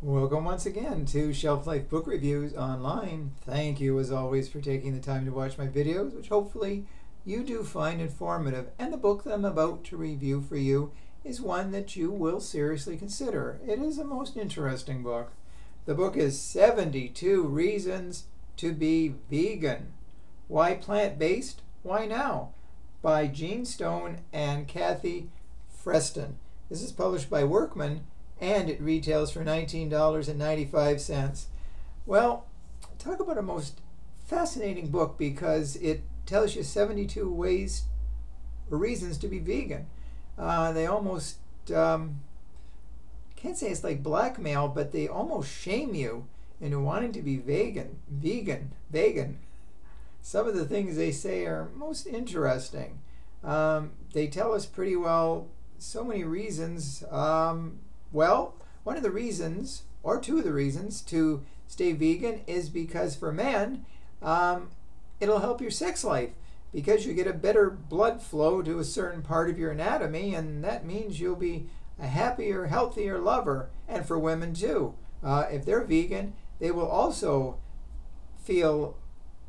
Welcome once again to Shelf Life Book Reviews Online. Thank you as always for taking the time to watch my videos, which hopefully you do find informative. And the book that I'm about to review for you is one that you will seriously consider. It is a most interesting book. The book is 72 Reasons to Be Vegan. Why Plant-Based? Why Now? By Gene Stone and Kathy Freston. This is published by Workman and it retails for $19.95. Well, talk about a most fascinating book because it tells you 72 ways or reasons to be vegan. Uh, they almost, um, can't say it's like blackmail, but they almost shame you into wanting to be vegan, vegan, vegan. Some of the things they say are most interesting. Um, they tell us pretty well so many reasons um, well, one of the reasons, or two of the reasons, to stay vegan is because for men, um, it'll help your sex life because you get a better blood flow to a certain part of your anatomy, and that means you'll be a happier, healthier lover. And for women too. Uh, if they're vegan, they will also feel,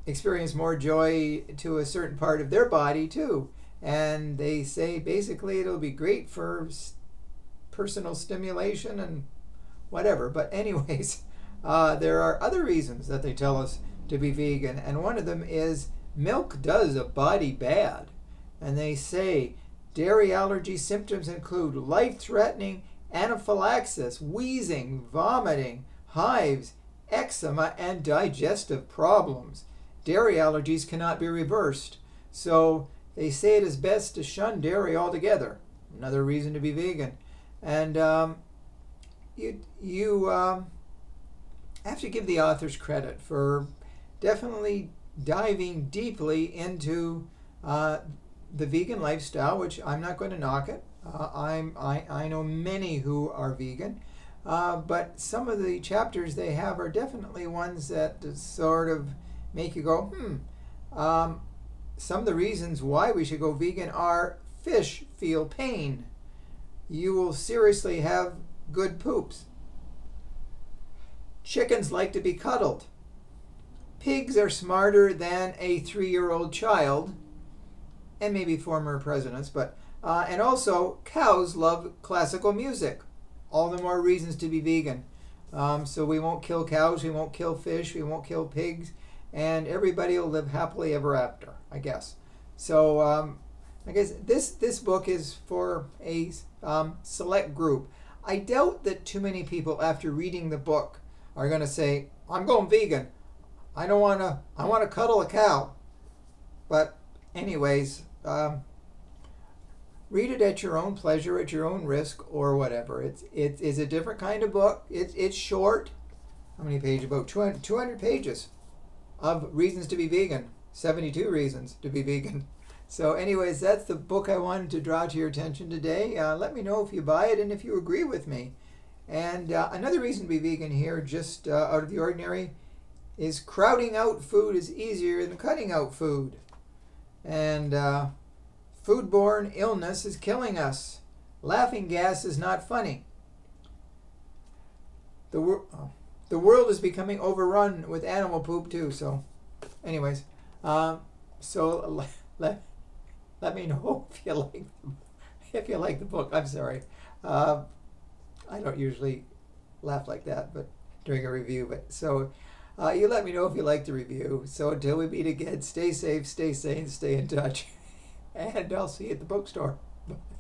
experience more joy to a certain part of their body too. And they say basically it'll be great for personal stimulation and whatever. But anyways, uh, there are other reasons that they tell us to be vegan, and one of them is milk does a body bad. And they say dairy allergy symptoms include life-threatening anaphylaxis, wheezing, vomiting, hives, eczema, and digestive problems. Dairy allergies cannot be reversed, so they say it is best to shun dairy altogether. Another reason to be vegan. And um, you, you um, have to give the authors credit for definitely diving deeply into uh, the vegan lifestyle, which I'm not going to knock it. Uh, I'm, I, I know many who are vegan, uh, but some of the chapters they have are definitely ones that sort of make you go, hmm. Um, some of the reasons why we should go vegan are fish feel pain you will seriously have good poops. Chickens like to be cuddled. Pigs are smarter than a three-year-old child, and maybe former presidents, but uh, and also cows love classical music. All the more reasons to be vegan. Um, so we won't kill cows, we won't kill fish, we won't kill pigs, and everybody will live happily ever after, I guess. So um, I guess this this book is for a um, select group. I doubt that too many people, after reading the book, are going to say, "I'm going vegan. I don't want to. I want to cuddle a cow." But, anyways, um, read it at your own pleasure, at your own risk, or whatever. It's it is a different kind of book. It's it's short. How many pages? About 200, 200 pages of reasons to be vegan. 72 reasons to be vegan. So anyways, that's the book I wanted to draw to your attention today. Uh, let me know if you buy it and if you agree with me. And uh, another reason to be vegan here, just uh, out of the ordinary, is crowding out food is easier than cutting out food. And uh, foodborne illness is killing us. Laughing gas is not funny. The, wor oh, the world is becoming overrun with animal poop too. So anyways, um, so let let me know if you like if you like the book. I'm sorry. Uh, I don't usually laugh like that, but during a review. But so uh, you let me know if you like the review. So until we meet again, stay safe, stay sane, stay in touch, and I'll see you at the bookstore.